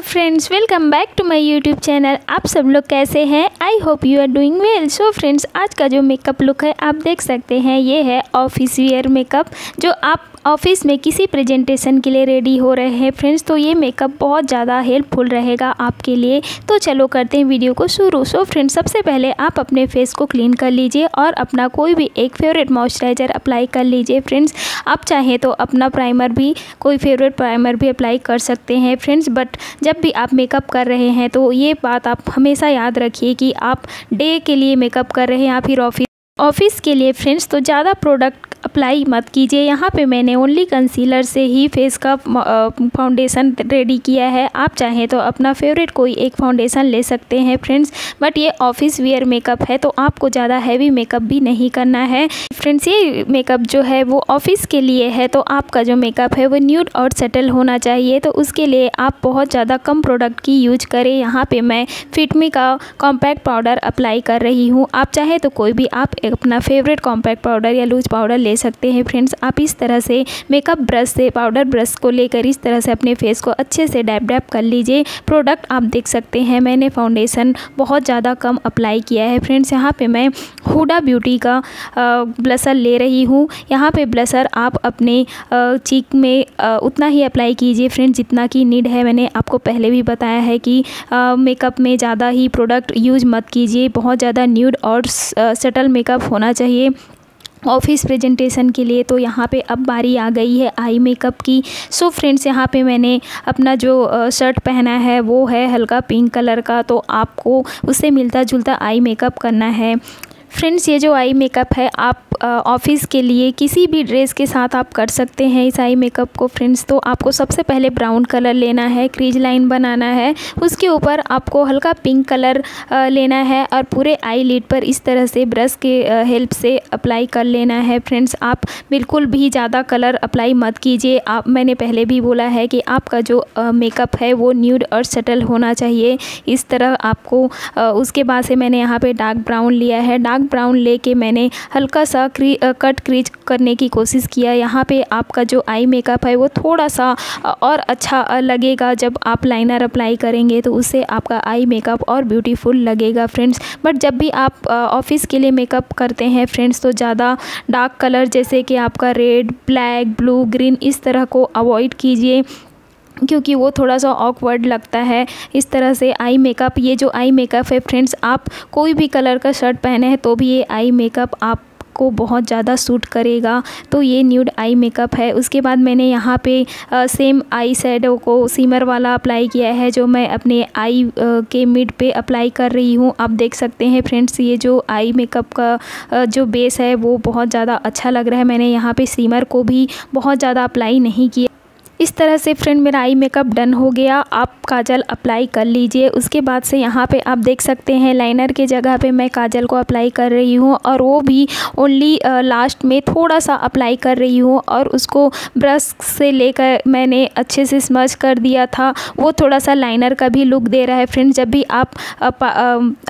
Friends welcome back to my YouTube channel आप सब लोग कैसे हैं? I hope you are doing well so friends आज का जो मेकअप लुक है, आप देख सकते हैं, ये है ऑफ़िस वियर मेकअप जो आप ऑफ़िस में किसी प्रेजेंटेशन के लिए रेडी हो रहे हैं फ्रेंड्स तो ये मेकअप बहुत ज़्यादा हेल्पफुल रहेगा आपके लिए। तो चलो करते हैं वीडियो को शुरू। सो फ्रेंड्स सबसे पहले आप अपने फेस को क्लीन कर लीजिए और अपना कोई भी एक फेवरेट मॉइस्चराइज़र अप्लाई कर लीजिए फ्रेंड्स आप चाहें तो अपना प्राइमर भी, कोई फेवरेट प्राइमर भी अप्लाई कर सकते हैं फ्रेंड्स बट जब भी आप मेकअप कर रहे हैं तो ये बात आप हमेशा याद रखिए कि आप डे के लिए मेकअप कर रहे हैं या फिर ऑफ़िस ऑफ़िस के लिए फ्रेंड्स तो ज़्यादा प्रोडक्ट अप्लाई मत कीजिए। यहाँ पे मैंने ओनली कंसीलर से ही फेस का फाउंडेशन रेडी किया है। आप चाहें तो अपना फेवरेट कोई एक फाउंडेशन ले सकते हैं फ्रेंड्स बट ये ऑफ़िस वियर मेकअप है तो आपको ज़्यादा हैवी मेकअप भी नहीं करना है। फ्रेंड्स ये मेकअप जो है वो ऑफ़िस के लिए है तो आपका जो मेकअप है वो न्यूड और सेटल होना चाहिए। तो उसके लिए आप बहुत ज़्यादा कम प्रोडक्ट की यूज़ करें। यहाँ पर मैं फिटमी का कॉम्पैक्ट पाउडर अप्लाई कर रही हूँ। आप चाहे तो कोई भी आप अपना फेवरेट कॉम्पैक्ट पाउडर या लूज पाउडर ले सकते हैं। फ्रेंड्स, आप इस तरह से मेकअप ब्रश से पाउडर ब्रश को लेकर इस तरह से अपने फेस को अच्छे से डैप डैप कर लीजिए। प्रोडक्ट आप देख सकते हैं। मैंने फाउंडेशन बहुत ज़्यादा कम अप्लाई किया है। फ्रेंड्स, यहाँ पे मैं हुडा ब्यूटी का ब्लसर ले रही हूँ। यहाँ पे ब्लसर आप अपने चीक में उतना ही अप्लाई कीजिए। फ्रेंड्स, जितना की नीड है। मैंने आपको पहले भी बताया है कि मेकअप में ज़्यादा ही प्रोडक्ट यूज़ मत कीजिए। बहुत ज़्यादा न्यूड और सटल मेकअप होना चाहिए। ऑफ़िस प्रेजेंटेशन के लिए तो यहाँ पे अब बारी आ गई है आई मेकअप की। सो फ्रेंड्स, यहाँ पे मैंने अपना जो शर्ट पहना है, वो है हल्का पिंक कलर का तो आपको उससे मिलता जुलता आई मेकअप करना है। फ्रेंड्स, ये जो आई मेकअप है, आप ऑफ़िस के लिए किसी भी ड्रेस के साथ आप कर सकते हैं इस आई मेकअप को फ्रेंड्स। तो आपको सबसे पहले ब्राउन कलर लेना है, क्रीज लाइन बनाना है, उसके ऊपर आपको हल्का पिंक कलर लेना है और पूरे आई लीड पर इस तरह से ब्रश के हेल्प से अप्लाई कर लेना है फ्रेंड्स। आप बिल्कुल भी ज़्यादा कलर अप्लाई मत कीजिए। आप, मैंने पहले भी बोला है कि आपका जो मेकअप है वो न्यूड और सटल होना चाहिए। इस तरह आपको उसके बाद से मैंने यहाँ पर डार्क ब्राउन लिया है। डार्क ब्राउन लेके मैंने हल्का सा क्री आ, कट क्रीज करने की कोशिश किया। यहाँ पे आपका जो आई मेकअप है वो थोड़ा सा और अच्छा लगेगा। जब आप लाइनर अप्लाई करेंगे तो उससे आपका आई मेकअप और ब्यूटीफुल लगेगा फ्रेंड्स बट जब भी आप ऑफ़िस के लिए मेकअप करते हैं फ्रेंड्स तो ज़्यादा डार्क कलर जैसे कि आपका रेड ब्लैक ब्लू ग्रीन इस तरह को अवॉइड कीजिए। क्योंकि वो थोड़ा सा ऑकवर्ड लगता है। इस तरह से आई मेकअप ये जो आई मेकअप है फ्रेंड्स आप कोई भी कलर का शर्ट पहने हैं तो भी ये आई मेकअप आप को बहुत ज़्यादा सूट करेगा। तो ये न्यूड आई मेकअप है। उसके बाद मैंने यहाँ पे आ, सेम आई शेडो को सीमर वाला अप्लाई किया है जो मैं अपने आई आ, के मिड पे अप्लाई कर रही हूँ। आप देख सकते हैं फ्रेंड्स ये जो आई मेकअप का आ, जो बेस है वो बहुत ज़्यादा अच्छा लग रहा है। मैंने यहाँ पे सीमर को भी बहुत ज़्यादा अप्लाई नहीं किया। इस तरह से फ्रेंड मेरा आई मेकअप डन हो गया। आप काजल अप्लाई कर लीजिए। उसके बाद से यहाँ पे आप देख सकते हैं लाइनर के जगह पे मैं काजल को अप्लाई कर रही हूँ और वो भी ओनली लास्ट में थोड़ा सा अप्लाई कर रही हूँ और उसको ब्रश से लेकर मैंने अच्छे से स्मच कर दिया था। वो थोड़ा सा लाइनर का भी लुक दे रहा है फ्रेंड। जब भी आप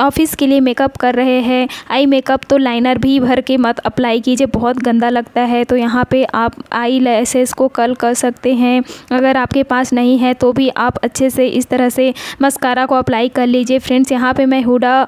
ऑफ़िस के लिए मेकअप कर रहे हैं, आई मेकअप तो लाइनर भी भर के मत अप्लाई कीजिए। बहुत गंदा लगता है। तो यहाँ पर आप आई लेसेस को कल कर सकते हैं। अगर आपके पास नहीं है तो भी आप अच्छे से इस तरह से मस्कारा को अप्लाई कर लीजिए। फ्रेंड्स यहाँ पे मैं हुडा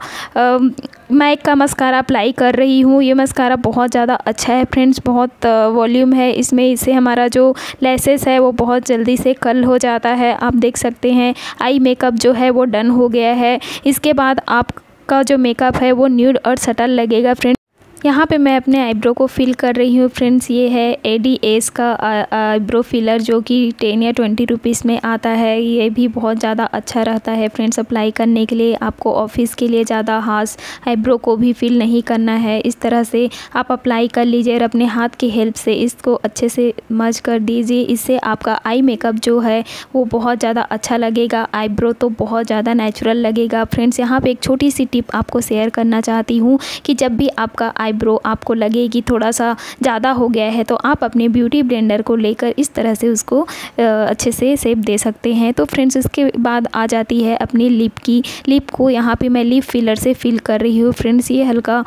मैक का मस्कारा अप्लाई कर रही हूँ। ये मस्कारा बहुत ज़्यादा अच्छा है। फ्रेंड्स बहुत वॉल्यूम है। इसमें इससे हमारा जो लेसेस है वो बहुत जल्दी से कल हो जाता है। आप देख सकते हैं आई मेकअप जो है वो डन हो गया है। इसके बाद आपका जो मेकअप है वो न्यूड और सटल लगेगा। फ्रेंड यहाँ पे मैं अपने आईब्रो को फिल कर रही हूँ फ्रेंड्स ये है ए डी एस का आईब्रो फिलर जो कि टेन या ट्वेंटी रुपीज़ में आता है। ये भी बहुत ज़्यादा अच्छा रहता है फ्रेंड्स अप्लाई करने के लिए। आपको ऑफ़िस के लिए ज़्यादा हाथ आईब्रो को भी फिल नहीं करना है। इस तरह से आप अप्लाई कर लीजिए और अपने हाथ की हेल्प से इसको अच्छे से मज कर दीजिए। इससे आपका आई मेकअप जो है, वो बहुत ज़्यादा अच्छा लगेगा। आईब्रो तो बहुत ज़्यादा नेचुरल लगेगा। फ्रेंड्स यहाँ पर एक छोटी सी टिप आपको शेयर करना चाहती हूँ कि जब भी आपका आई आईब्रो आपको लगे कि थोड़ा सा ज़्यादा हो गया है तो आप अपने ब्यूटी ब्लेंडर को लेकर इस तरह से उसको अच्छे से सेप दे सकते हैं। तो फ्रेंड्स इसके बाद आ जाती है अपनी लिप की। लिप को यहाँ पे मैं लिप फिलर से फिल कर रही हूँ। फ्रेंड्स ये हल्का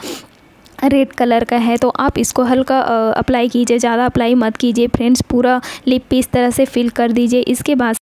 रेड कलर का है तो आप इसको हल्का अप्लाई कीजिए, ज़्यादा अप्लाई मत कीजिए। फ्रेंड्स पूरा लिप इस तरह से फिल कर दीजिए। इसके बाद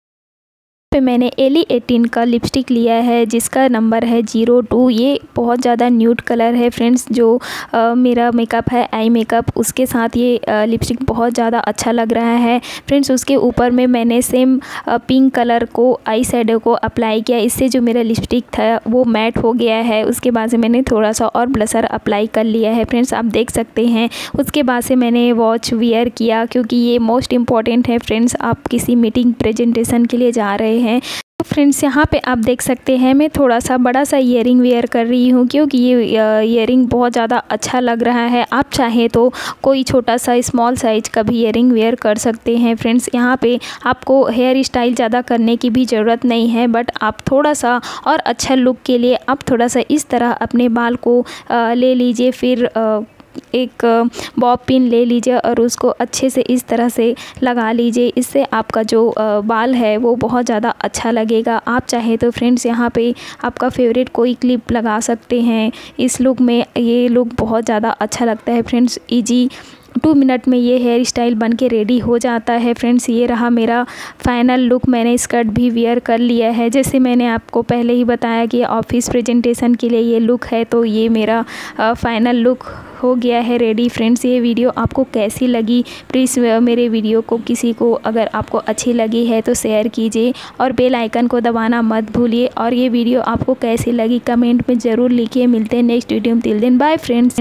पे मैंने एली एटीन का लिपस्टिक लिया है जिसका नंबर है ज़ीरो टू ये बहुत ज़्यादा न्यूट कलर है फ्रेंड्स जो आ, मेरा मेकअप है आई मेकअप उसके साथ ये लिपस्टिक बहुत ज़्यादा अच्छा लग रहा है। फ्रेंड्स उसके ऊपर में मैंने सेम पिंक कलर को आई शेडो को अप्लाई किया। इससे जो मेरा लिपस्टिक था वो मैट हो गया है। उसके बाद से मैंने थोड़ा सा और ब्लसर अप्लाई कर लिया है। फ्रेंड्स आप देख सकते हैं। उसके बाद से मैंने वॉच वियर किया क्योंकि ये मोस्ट इंपॉर्टेंट है। फ्रेंड्स आप किसी मीटिंग प्रेजेंटेशन के लिए जा रहे हैं। तो फ्रेंड्स, यहाँ पे आप देख सकते हैं, मैं थोड़ा सा बड़ा सा ईयरिंग वेयर कर रही हूँ, क्योंकि ये ईयरिंग बहुत ज़्यादा अच्छा लग रहा है। आप चाहें तो कोई छोटा सा स्मॉल साइज़ का भी ईयरिंग वेयर कर सकते हैं, फ्रेंड्स। यहाँ पे आपको हेयर स्टाइल ज़्यादा करने की भी ज़रूरत नहीं है बट आप थोड़ा सा और अच्छा लुक के लिए आप थोड़ा सा इस तरह अपने बाल को ले लीजिए, फिर एक बॉब पिन ले लीजिए और उसको अच्छे से इस तरह से लगा लीजिए। इससे आपका जो बाल है वो बहुत ज़्यादा अच्छा लगेगा। आप चाहे तो फ्रेंड्स यहाँ पे आपका फेवरेट कोई क्लिप लगा सकते हैं। इस लुक में ये लुक बहुत ज़्यादा अच्छा लगता है फ्रेंड्स। इजी टू मिनट में ये हेयर स्टाइल बन के रेडी हो जाता है। फ्रेंड्स, ये रहा मेरा फाइनल लुक। मैंने स्कर्ट भी वेयर कर लिया है। जैसे मैंने आपको पहले ही बताया कि ऑफ़िस प्रेजेंटेशन के लिए ये लुक है तो ये मेरा फाइनल लुक हो गया है रेडी। फ्रेंड्स, ये वीडियो आपको कैसी लगी? प्लीज़ मेरे वीडियो को किसी को अगर आपको अच्छी लगी है तो शेयर कीजिए और बेल आइकन को दबाना मत भूलिए। और ये वीडियो आपको कैसी लगी, कमेंट में ज़रूर लिखिए। मिलते हैं नेक्स्ट वीडियो में। तिल दिन बाय फ्रेंड्स